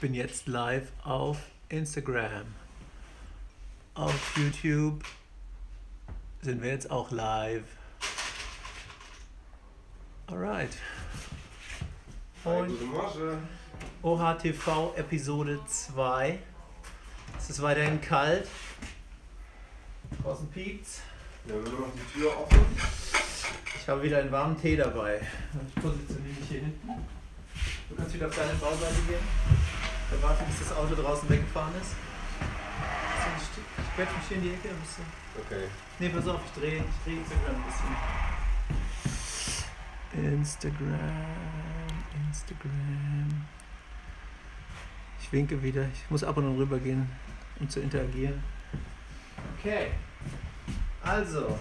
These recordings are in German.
bin jetzt live auf Instagram. Auf YouTube sind wir jetzt auch live. Alright. Und. OHTV Episode 2. Es ist weiterhin kalt. Draußen piept's. Wir haben nur noch die Tür offen. Ich habe wieder einen warmen Tee dabei. Ich positioniere mich hier hinten. Du kannst wieder auf deine Bauseite gehen. Wir warten, bis das Auto draußen weggefahren ist. Ich quetsche mich hier in die Ecke. ein bisschen. Okay. Nee, pass auf, ich drehe, ich drehe Instagram ein bisschen. Instagram, Instagram. Ich winke wieder. Ich muss ab und an rübergehen, um zu interagieren. Okay. Also,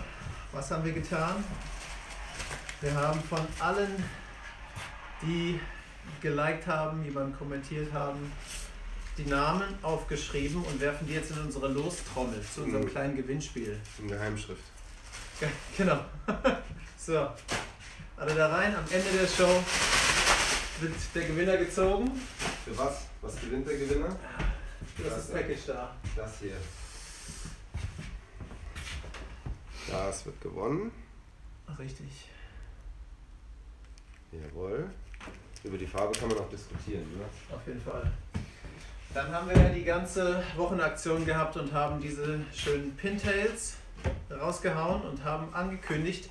was haben wir getan? Wir haben von allen, die geliked haben, jemanden kommentiert haben, die Namen aufgeschrieben und werfen die jetzt in unsere Lostrommel zu unserem Mhm. kleinen Gewinnspiel. In Geheimschrift. Ja, Genau. so. Alle da rein. Am Ende der Show wird der Gewinner gezogen. Für was? Was gewinnt der Gewinner? Das ist das Package da. Das hier. Das wird gewonnen. Richtig. Jawohl. Über die Farbe kann man auch diskutieren, ne? Auf jeden Fall. Dann haben wir ja die ganze Wochenaktion gehabt und haben diese schönen Pintails rausgehauen und haben angekündigt,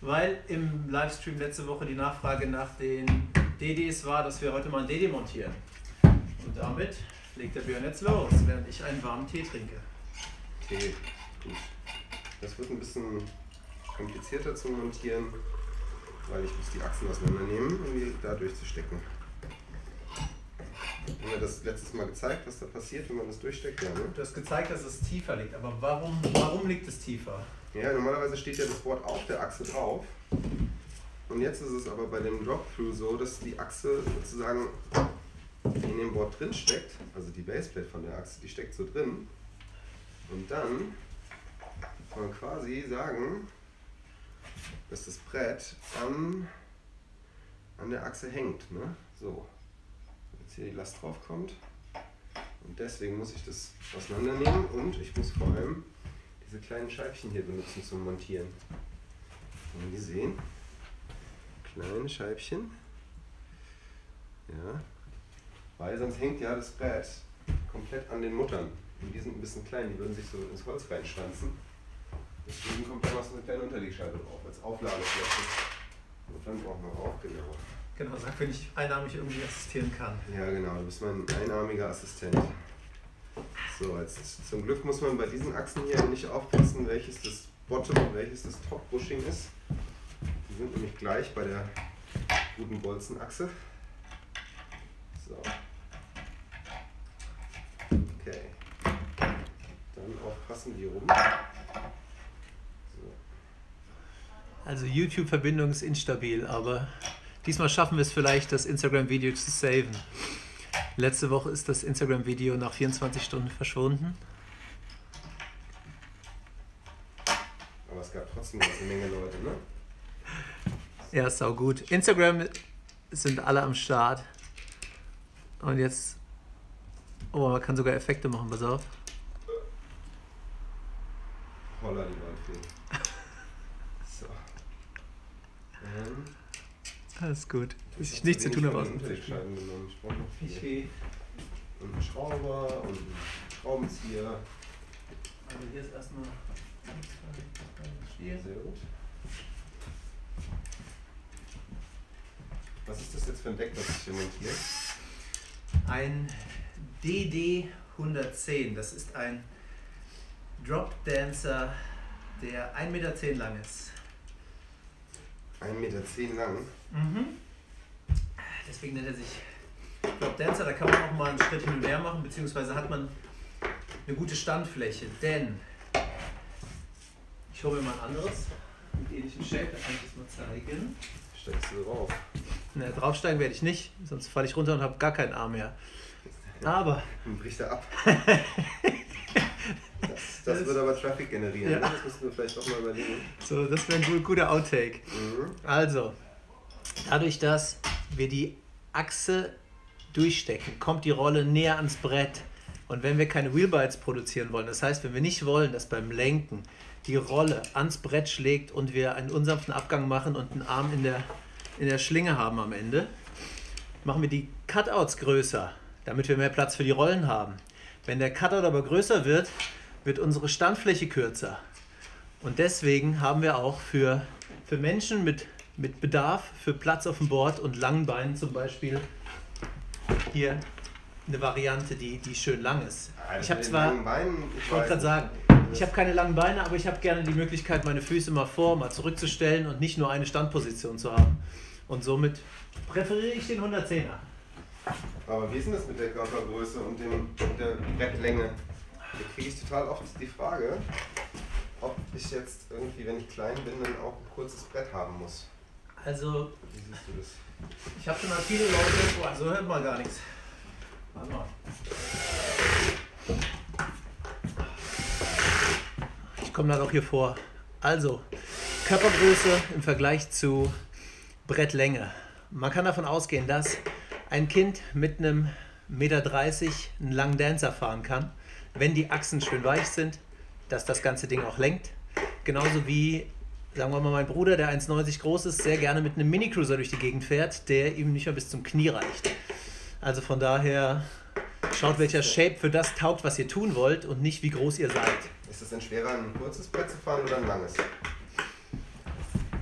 weil im Livestream letzte Woche die Nachfrage nach den DDs war, dass wir heute mal ein DD montieren. Und damit legt der Björn jetzt los, während ich einen warmen Tee trinke. Okay, gut. Das wird ein bisschen komplizierter zu montieren, weil ich muss die Achsen auseinandernehmen, um die da durchzustecken. Haben wir das letztes Mal gezeigt, was da passiert, wenn man das durchsteckt? Ja, ne? Du hast gezeigt, dass es tiefer liegt, aber warum, warum liegt es tiefer? Ja, normalerweise steht ja das Board auf der Achse drauf. Und jetzt ist es aber bei dem Drop-Through so, dass die Achse sozusagen in dem Board drin steckt. Also die Baseplate von der Achse, die steckt so drin. Und dann kann man quasi sagen, dass das Brett an, an der Achse hängt. Ne? So. Jetzt hier die Last drauf kommt. Und deswegen muss ich das auseinandernehmen und ich muss vor allem diese kleinen Scheibchen hier benutzen zum Montieren. Haben Sie sehen? Kleine Scheibchen. Ja. Weil sonst hängt ja das Brett komplett an den Muttern. Und die sind ein bisschen klein, die würden sich so ins Holz reinschwanzen. Deswegen kommt da noch so eine kleine Unterlegscheibe drauf, als Auflagefläche. Und dann brauchen wir auch, genau. Genau, sag, wenn ich einarmig irgendwie assistieren kann. Ja, genau, du bist mein einarmiger Assistent. So, jetzt zum Glück muss man bei diesen Achsen hier nicht aufpassen, welches das Bottom und welches das Top-Bushing ist. Die sind nämlich gleich bei der guten Bolzenachse. So. Okay. Dann aufpassen die rum. So. Also YouTube-Verbindung ist instabil, aber diesmal schaffen wir es vielleicht, das Instagram-Video zu saven. Letzte Woche ist das Instagram-Video nach 24 Stunden verschwunden. Aber es gab trotzdem noch eine Menge Leute, ne? Ja, ist sau gut. Instagram sind alle am Start. Und jetzt. Oh, man kann sogar Effekte machen, pass auf. Holla, die Waldfee. So. Ähm, Alles gut. Ich hab nichts zu tun außen. Unterlegscheiben genommen. Ich brauche noch gehe. Und einen Schrauber und einen Schraubenzieher. Also hier ist erstmal. Sehr gut. Was ist das jetzt für ein Deck, was ich hier montiere? Ein DD 110. Das ist ein Drop Dancer, der 1,10 Meter lang ist. 1,10 Meter lang. Mhm. Deswegen nennt er sich Drop Dancer. Da kann man auch mal einen Schritt hin und her machen, beziehungsweise hat man eine gute Standfläche. Denn ich hole mir mal ein anderes mit ähnlichem Shape, da kann ich das mal zeigen. Steckst du drauf. Na, draufsteigen werde ich nicht, sonst falle ich runter und habe gar keinen Arm mehr. Aber Dann bricht er ab. Das, das wird aber Traffic generieren. Ja. Ne? Das müssen wir vielleicht auch mal überlegen. so, das wäre ein gut- guter Outtake. Mhm. Also, dadurch, dass wir die Achse durchstecken, kommt die Rolle näher ans Brett. Und wenn wir keine Wheelbites produzieren wollen, das heißt, wenn wir nicht wollen, dass beim Lenken die Rolle ans Brett schlägt und wir einen unsanften Abgang machen und einen Arm in der, in der Schlinge haben am Ende, machen wir die Cutouts größer, damit wir mehr Platz für die Rollen haben. Wenn der Cutout aber größer wird, wird unsere Standfläche kürzer. Und deswegen haben wir auch für, für Menschen mit, mit Bedarf für Platz auf dem Board und langen Beinen zum Beispiel hier eine Variante, die, die schön lang ist. Also Ich habe zwar, Beinen, ich wollte gerade sagen, ich habe keine langen Beine, aber ich habe gerne die Möglichkeit, meine Füße mal vor, mal zurückzustellen und nicht nur eine Standposition zu haben. Und somit präferiere ich den 110er. Aber wie ist denn das mit der Körpergröße und dem, und der Brettlänge? Da kriege ich total oft die Frage, ob ich jetzt irgendwie, wenn ich klein bin, dann auch ein kurzes Brett haben muss. Also, Wie siehst du das? ich habe schon mal viele Leute, boah, so hört man gar nichts. Warte mal. Ich komme dann auch hier vor. Also, Körpergröße im Vergleich zu Brettlänge. Man kann davon ausgehen, dass ein Kind mit einem 1,30 Meter einen langen Dancer fahren kann, wenn die Achsen schön weich sind, dass das ganze Ding auch lenkt. Genauso wie, sagen wir mal, mein Bruder, der 1,90 groß ist, sehr gerne mit einem Mini-Cruiser durch die Gegend fährt, der ihm nicht mehr bis zum Knie reicht. Also von daher schaut, welcher Shape für das taugt, was ihr tun wollt und nicht, wie groß ihr seid. Ist es denn schwerer, ein kurzes Brett zu fahren oder ein langes?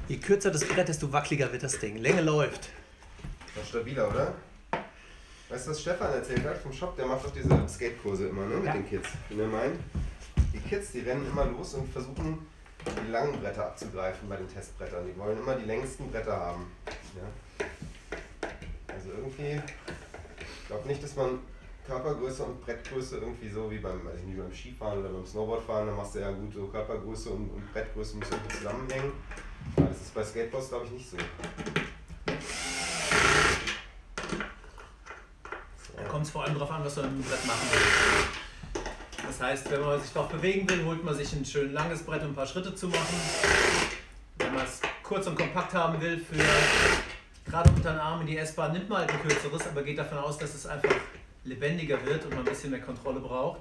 Je kürzer das Brett, desto wackeliger wird das Ding. Länge läuft. Das ist stabiler, oder? Weißt du, was Stefan erzählt hat vom Shop? Der macht doch diese Skatekurse immer, ne? Mit Ja. den Kids. Und er meint, die Kids, die rennen immer los und versuchen, die langen Bretter abzugreifen bei den Testbrettern. Die wollen immer die längsten Bretter haben. Ja? Also irgendwie, ich glaube nicht, dass man Körpergröße und Brettgröße irgendwie so wie beim, weiß ich nicht, beim Skifahren oder beim Snowboardfahren, da machst du ja gut so Körpergröße und, und Brettgröße müssen zusammenhängen. Aber das ist bei Skateboards, glaube ich, nicht so. Da kommt es vor allem darauf an, was man mit dem Brett machen will. Das heißt, wenn man sich drauf bewegen will, holt man sich ein schön langes Brett, um ein paar Schritte zu machen. Wenn man es kurz und kompakt haben will, für gerade unter den Arm in die S-Bahn, nimmt man halt ein kürzeres, aber geht davon aus, dass es einfach lebendiger wird und man ein bisschen mehr Kontrolle braucht.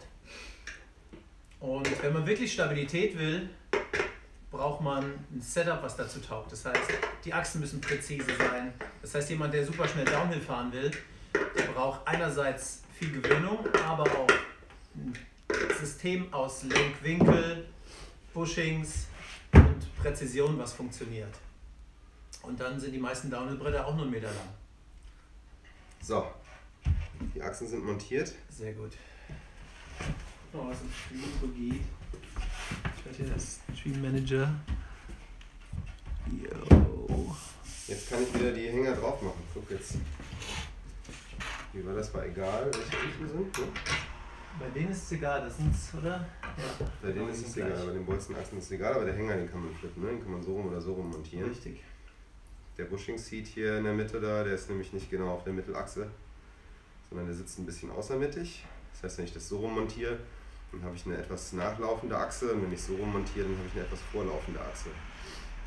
Und wenn man wirklich Stabilität will, braucht man ein Setup, was dazu taugt. Das heißt, die Achsen müssen präzise sein. Das heißt, jemand, der super schnell Downhill fahren will, braucht einerseits viel Gewöhnung, aber auch ein System aus Lenkwinkel, Bushings und Präzision, was funktioniert. Und dann sind die meisten Downhill-Bretter auch nur einen Meter lang. So, die Achsen sind montiert. Sehr gut. Oh, Stream so geht. Ich werde hier das Stream Manager. Yo. Jetzt kann ich wieder die Hänger drauf machen. Guck jetzt. Wie war das? War egal, welche Riechen sind. Ne? Bei denen ist es egal, das sind's, oder? Ja. Bei denen ist es egal, bei den Bolzenachsen ist es egal, aber der Hänger, den kann man flippen, ne? den kann man so rum oder so rum montieren. Richtig. Der Bushing Seat hier in der Mitte da, der ist nämlich nicht genau auf der Mittelachse, sondern der sitzt ein bisschen außermittig. Das heißt, wenn ich das so rum montiere, dann habe ich eine etwas nachlaufende Achse und wenn ich so rum montiere, dann habe ich eine etwas vorlaufende Achse.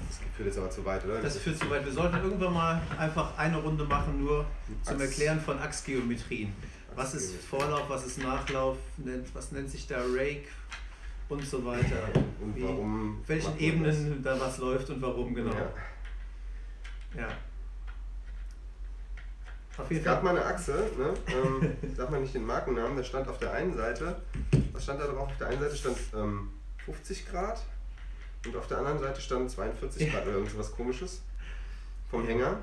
Das führt jetzt aber zu weit, oder? Das führt zu weit. Wir sollten irgendwann mal einfach eine Runde machen, nur zum Achs- Erklären von Achsgeometrien. Was ist. Vorlauf, was ist Nachlauf, was nennt sich da Rake und so weiter. Und Wie- warum? Auf welchen man Ebenen da was läuft und warum das? genau. Ja. Ja. Auf Es jeden gab Fall. mal eine Achse, ne? ähm, sag mal nicht den Markennamen, da stand auf der einen Seite, was stand da drauf? Auf der einen Seite stand ähm, 50 Grad und auf der anderen Seite stand 42 Ja. Grad oder irgend so was komisches vom Hänger.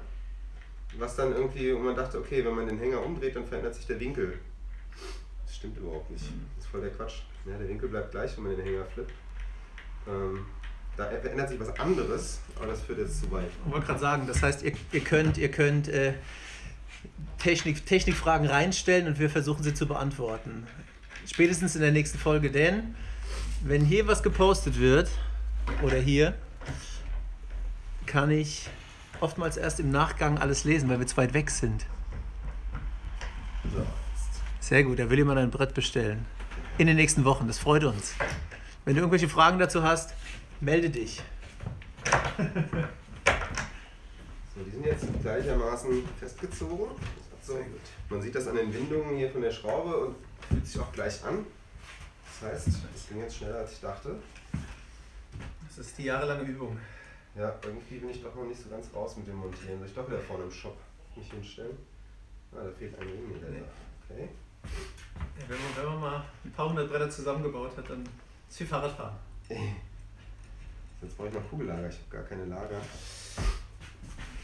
Was dann irgendwie, und man dachte, okay, wenn man den Hänger umdreht, dann verändert sich der Winkel. Das stimmt überhaupt nicht. Mhm. Das ist voll der Quatsch. Ja, der Winkel bleibt gleich, wenn man den Hänger flippt. Ähm, da verändert sich was anderes, aber das führt jetzt zu weit. Ich wollte gerade sagen, das heißt, ihr, ihr könnt, ihr könnt äh, Technik, Technikfragen reinstellen und wir versuchen sie zu beantworten. Spätestens in der nächsten Folge, denn wenn hier was gepostet wird oder hier, kann ich oftmals erst im Nachgang alles lesen, weil wir zu weit weg sind. Sehr gut, da will jemand ein Brett bestellen. In den nächsten Wochen, das freut uns. Wenn du irgendwelche Fragen dazu hast, melde dich. So, die sind jetzt gleichermaßen festgezogen. So. Man sieht das an den Windungen hier von der Schraube und fühlt sich auch gleich an. Das heißt, es ging jetzt schneller als ich dachte. Das ist die jahrelange Übung. Ja, irgendwie bin ich doch noch nicht so ganz raus mit dem Montieren. Soll ich doch wieder vorne im Shop mich hinstellen? Ah, da fehlt ein Ringmeter. Nee. Okay. Ja, wenn, man, wenn man mal ein paar hundert Bretter zusammengebaut hat, dann ist wie Fahrradfahren. Jetzt brauche ich noch Kugellager. Ich habe gar keine Lager.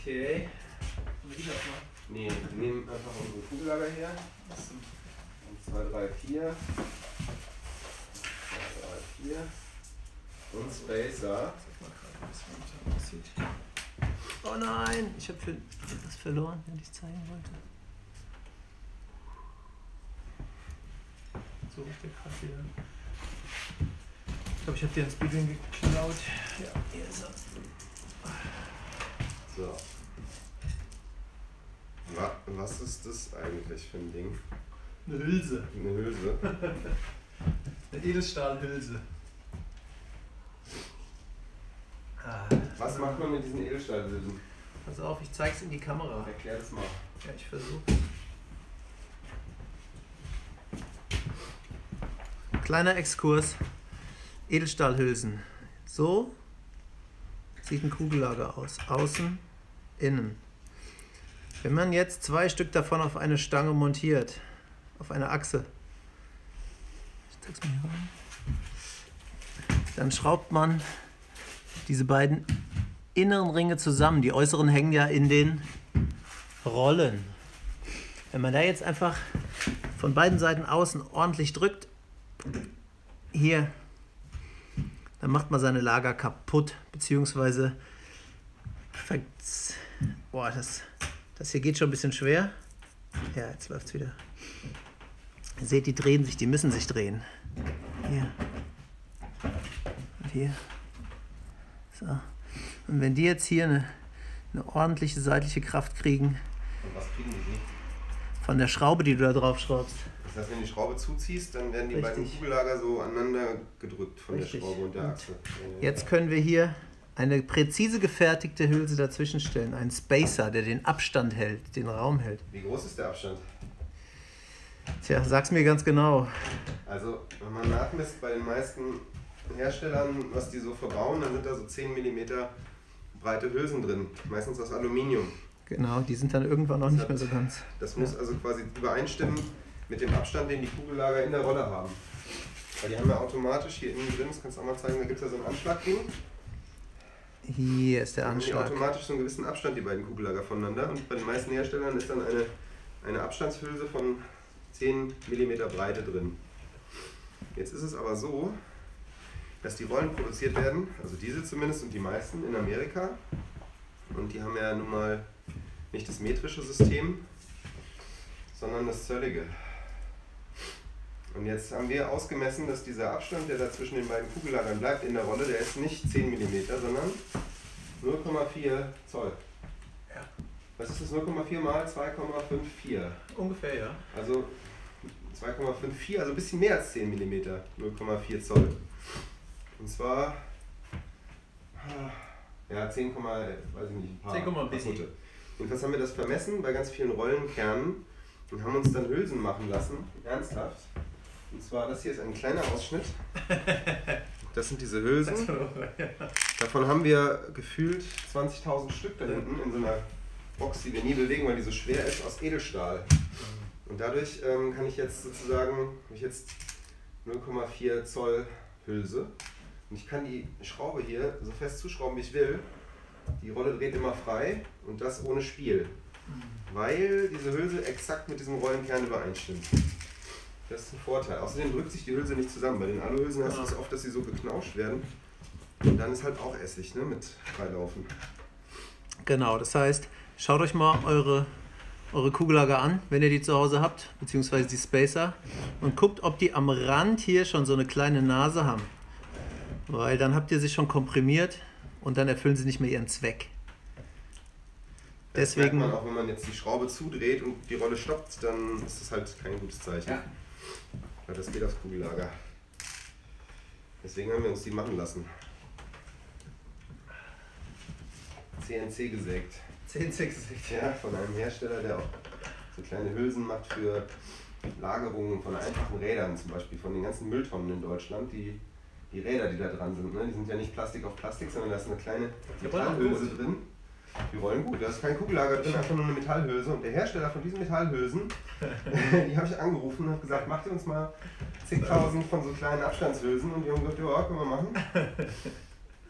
Okay. Und ich das mal. Nee, wir nehmen einfach unsere Kugellager her. Das ist 2, 3, 4. 2, 3, 4. Und Spacer. Sag mal gerade, was momentan aussieht. Oh nein, ich habe was verloren, wenn ich zeigen wollte. So ist der gerade wieder. Ich glaube, ich habe dir ein Speedwing geklaut. Ja, hier ist er. So. Wa- Was ist das eigentlich für ein Ding? Eine Hülse. Eine Hülse. Eine Edelstahlhülse. Was macht man mit diesen Edelstahlhülsen? pass auf, ich zeig's in die Kamera. Erklär das mal. Ja, ich versuche. Kleiner Exkurs. Edelstahlhülsen. So sieht ein Kugellager aus. Außen, innen. Wenn man jetzt zwei Stück davon auf eine Stange montiert, auf eine Achse, ich zeig's mal hier rein, dann schraubt man diese beiden inneren Ringe zusammen. Die äußeren hängen ja in den Rollen. Wenn man da jetzt einfach von beiden Seiten außen ordentlich drückt, hier, dann macht man seine Lager kaputt, beziehungsweise boah, das, das hier geht schon ein bisschen schwer. Ja, jetzt läuft es wieder. Ihr seht, die drehen sich, die müssen sich drehen. Hier. Und hier. So. Und wenn die jetzt hier eine, eine ordentliche seitliche Kraft kriegen Und was kriegen die? von der Schraube, die du da drauf schraubst, Das heißt, wenn du die Schraube zuziehst, dann werden die Richtig. beiden Kugellager so aneinander gedrückt von Richtig. der Schraube und der Und Achse. Jetzt können wir hier eine präzise gefertigte Hülse dazwischen stellen. Einen Spacer, der den Abstand hält, den Raum hält. Wie groß ist der Abstand? Tja, sag's mir ganz genau. Also, wenn man nachmisst bei den meisten Herstellern, was die so verbauen, dann sind da so 10 mm breite Hülsen drin. Meistens aus Aluminium. Genau, die sind dann irgendwann noch nicht mehr so ganz. Das muss also quasi übereinstimmen mit dem Abstand, den die Kugellager in der Rolle haben. Weil die haben ja automatisch hier innen drin, das kannst du auch mal zeigen, da gibt es ja so ein Anschlagding. Hier ist der Da haben die Anschlag. automatisch so einen gewissen Abstand, die beiden Kugellager voneinander. Und bei den meisten Herstellern ist dann eine, eine Abstandshülse von 10 mm Breite drin. Jetzt ist es aber so, dass die Rollen produziert werden, also diese zumindest und die meisten in Amerika. Und die haben ja nun mal nicht das metrische System, sondern das zöllige. Und jetzt haben wir ausgemessen, dass dieser Abstand, der da zwischen den beiden Kugellagern bleibt in der Rolle, der ist nicht 10 mm, sondern 0,4 Zoll. Ja. Was ist das? 0,4 mal 2,54. Ungefähr, ja. Also 2,54, also ein bisschen mehr als 10 mm, 0,4 Zoll. Und zwar, ah, ja, 10, weiß ich nicht, ein paar. 10, paar bisschen. Jedenfalls haben wir das vermessen bei ganz vielen Rollenkernen und haben uns dann Hülsen machen lassen, ernsthaft. Und zwar, das hier ist ein kleiner Ausschnitt. Das sind diese Hülsen. Davon haben wir gefühlt 20.000 Stück da hinten in so einer Box, die wir nie bewegen, weil die so schwer ist, aus Edelstahl. Und dadurch ähm, kann ich jetzt sozusagen, habe ich jetzt 0,4 Zoll Hülse. Und ich kann die Schraube hier so fest zuschrauben, wie ich will. Die Rolle dreht immer frei und das ohne Spiel. Weil diese Hülse exakt mit diesem Rollenkern übereinstimmt. Das ist ein Vorteil. Außerdem drückt sich die Hülse nicht zusammen. Bei den Aluhülsen hast du es oft, dass sie so geknauscht werden. Und dann ist halt auch Essig ne, mit Freilaufen. Genau, das heißt, schaut euch mal eure, eure Kugellager an, wenn ihr die zu Hause habt, beziehungsweise die Spacer, und guckt, ob die am Rand hier schon so eine kleine Nase haben. Weil dann habt ihr sie schon komprimiert und dann erfüllen sie nicht mehr ihren Zweck. Das Deswegen- merkt man auch, wenn man jetzt die Schraube zudreht und die Rolle stoppt, dann ist das halt kein gutes Zeichen. Ja. Weil das geht aufs Kugellager. Deswegen haben wir uns die machen lassen. CNC gesägt. 10, 6, 6. Ja, von einem Hersteller, der auch für kleine Hülsen macht, für Lagerungen von einfachen Rädern, zum Beispiel von den ganzen Mülltonnen in Deutschland, die, die Räder, die da dran sind, ne? die sind ja nicht Plastik auf Plastik, sondern da ist eine kleine Die Metallhülse drin. Die rollen gut, da ist kein Kugellager drin, einfach nur eine Metallhülse. Und der Hersteller von diesen Metallhülsen, die habe ich angerufen und habe gesagt, macht ihr uns mal zigtausend von so kleinen Abstandshülsen. Und die haben gesagt, ja, können wir machen.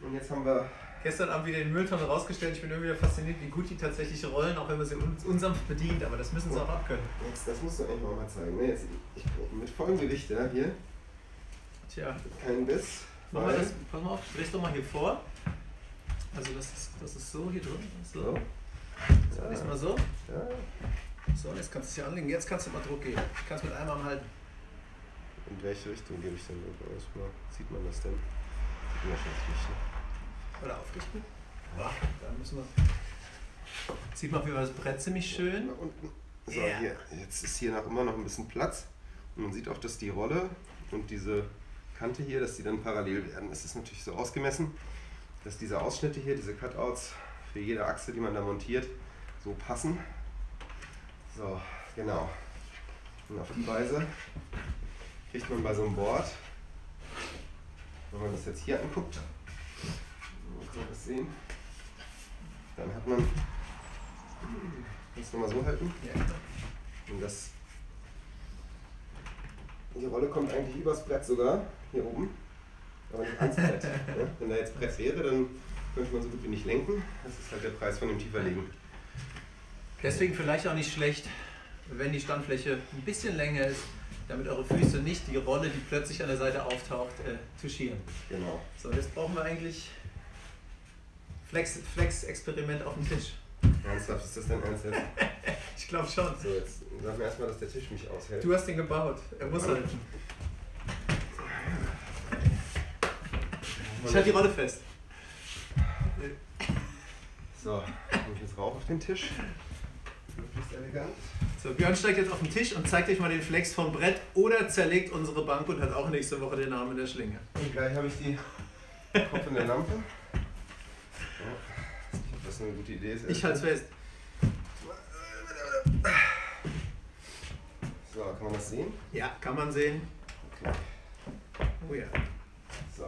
Und jetzt haben wir Gestern Abend wieder den Mülltonne rausgestellt. Ich bin wieder fasziniert, wie gut die tatsächlich rollen, auch wenn man sie un unsanft bedient. Aber das müssen sie auch abkönnen. Jetzt, das musst du eigentlich mal zeigen. Ne? Jetzt, ich, mit vollem Gewicht, ja, hier, Tja, kein Biss. wir weil- das. Pass mal auf, drehst doch mal hier vor. Also das ist, das ist so hier drin. So. So. So, diesmal so. Ja. So, jetzt kannst du es hier anlegen. Jetzt kannst du mal Druck geben. Ich kann es mit einem Arm halten. In welche Richtung gebe ich denn Druck aus? Mal, Sieht man das denn? Sieht man schon nicht. Oder aufrichten. Ja, dann müssen wir. Sieht man auf jeden Fall das Brett ziemlich schön. Nach unten. So, Ja. hier. Jetzt ist hier noch immer noch ein bisschen Platz. Und man sieht auch, dass die Rolle und diese Kante hier, dass die dann parallel werden. Es ist natürlich so ausgemessen, dass diese Ausschnitte hier, diese Cutouts für jede Achse, die man da montiert, so passen. So, genau. Und auf die Weise kriegt man bei so einem Board, wenn man das jetzt hier anguckt, man kann das sehen, dann hat man, kannst du mal so halten, und das, die Rolle kommt eigentlich übers Brett sogar, hier oben, aber nicht ans Brett. ne? Wenn da jetzt Brett wäre, dann könnte man so gut wie nicht lenken. Das ist halt der Preis von dem Tieferlegen. Deswegen vielleicht auch nicht schlecht, wenn die Standfläche ein bisschen länger ist, damit eure Füße nicht die Rolle, die plötzlich an der Seite auftaucht, äh, touchieren. Genau. So, jetzt brauchen wir eigentlich Flex- Flex-Experiment auf dem Tisch. Ernsthaft, ist das denn ernst jetzt? Ich glaube schon. So, jetzt sag mir erstmal, dass der Tisch mich aushält. Du hast ihn gebaut. Er muss halten. Ich halte die Rolle fest. So, und jetzt rauf auf den Tisch. Möglichst elegant. So, Björn steigt jetzt auf den Tisch und zeigt euch mal den Flex vom Brett oder zerlegt unsere Bank und hat auch nächste Woche den Namen in der Schlinge. Und gleich habe ich die Kopf in der Lampe. Ja, ob das eine gute Idee ist. Ich halte es fest. So, kann man das sehen? Ja, kann man sehen. Okay. Oh ja. So.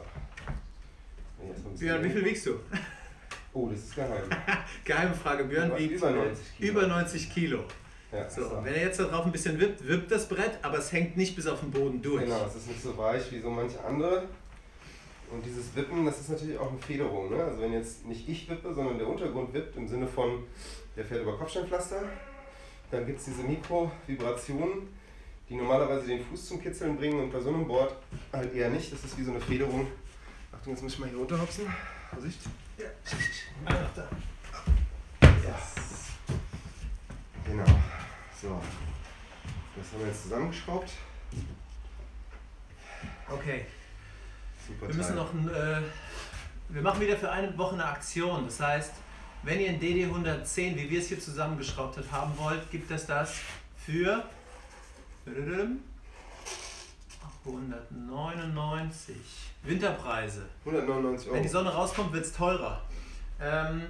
Wenn ich erstmal ein bisschen Björn, wie viel wiegst du? Oh, das ist geheim. Geheime Frage. Björn wiegt über 90 Kilo. über 90 Kilo. Ja, So, und wenn er jetzt da drauf ein bisschen wippt, wippt das Brett, aber es hängt nicht bis auf den Boden durch. Genau, es ist nicht so weich wie so manche andere. Und dieses Wippen, das ist natürlich auch eine Federung. Ne? Also wenn jetzt nicht ich wippe, sondern der Untergrund wippt im Sinne von, der fährt über Kopfsteinpflaster, dann gibt es diese Mikrovibrationen, die normalerweise den Fuß zum Kitzeln bringen und bei so einem Board halt eher nicht. Das ist wie so eine Federung. Achtung, jetzt muss ich mal hier runterhopsen. Vorsicht. Einfach da. Genau. So. Das haben wir jetzt zusammengeschraubt. Okay. Super Wir müssen Teil. noch ein, äh, wir machen wieder für eine Woche eine Aktion. Das heißt, wenn ihr ein DD 110, wie wir es hier zusammengeschraubt hat, haben wollt, gibt es das für 199 Winterpreise. 199 Euro. Wenn die Sonne rauskommt, wird es teurer. Ähm,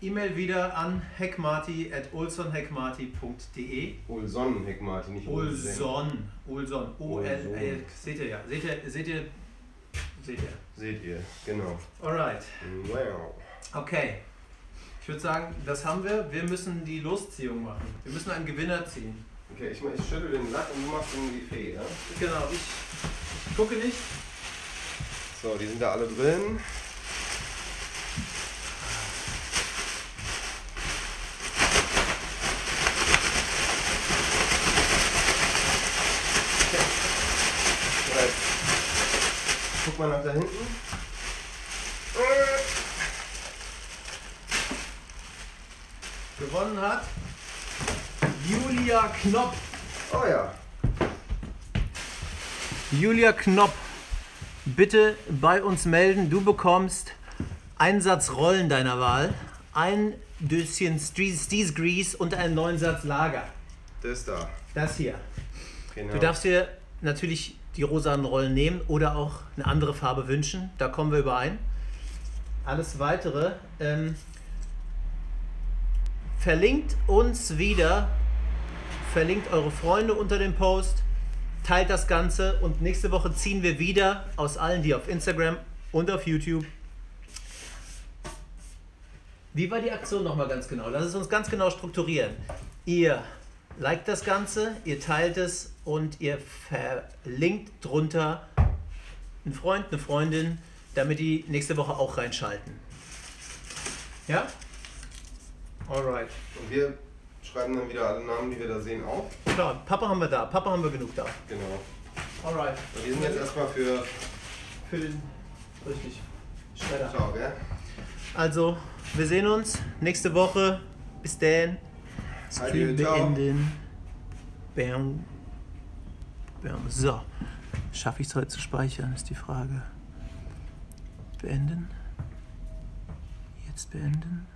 E-Mail wieder an heckmarty at olsonheckmarty.de. Olson Heckmarty, nicht Olson. Olson. O-L. Olson. Seht ihr ja. Seht ihr, seht ihr, seht ihr. Seht ihr, genau. Alright. Wow. Okay. Ich würde sagen, das haben wir. Wir müssen die Losziehung machen. Wir müssen einen Gewinner ziehen. Okay, ich, ich schüttel den Lack und du machst die Fee, ja? Genau, ich, gucke nicht. So, die sind da alle drin. Guck mal nach da hinten. Gewonnen hat Julia Knopp. Oh ja. Julia Knopp, bitte bei uns melden. Du bekommst einen Satz Rollen deiner Wahl, ein Döschen Steez Grease und einen neuen Satz Lager. Das da. Das hier. Genau. Du darfst dir natürlich die rosanen Rollen nehmen oder auch eine andere Farbe wünschen. Da kommen wir überein. Alles weitere ähm, verlinkt uns wieder verlinkt eure Freunde unter dem Post, teilt das Ganze und nächste Woche ziehen wir wieder aus allen, die auf Instagram und auf YouTube. Wie war die Aktion nochmal ganz genau? Lass es uns ganz genau strukturieren. Ihr liked das Ganze, ihr teilt es und ihr verlinkt drunter einen Freund, eine Freundin, damit die nächste Woche auch reinschalten. Ja? Alright. Und wir schreiben dann wieder alle Namen, die wir da sehen, auf. Klar, Papa haben wir da. Papa haben wir genug da. Genau. Alright. Und wir sind jetzt erstmal für. Für den. Richtig. Schredder. Ciao, gell? Also, wir sehen uns nächste Woche. Bis dann. Stream Adieu, beenden. Bam. Bam. So. Schaffe ich es heute zu speichern, ist die Frage. Beenden. Jetzt beenden.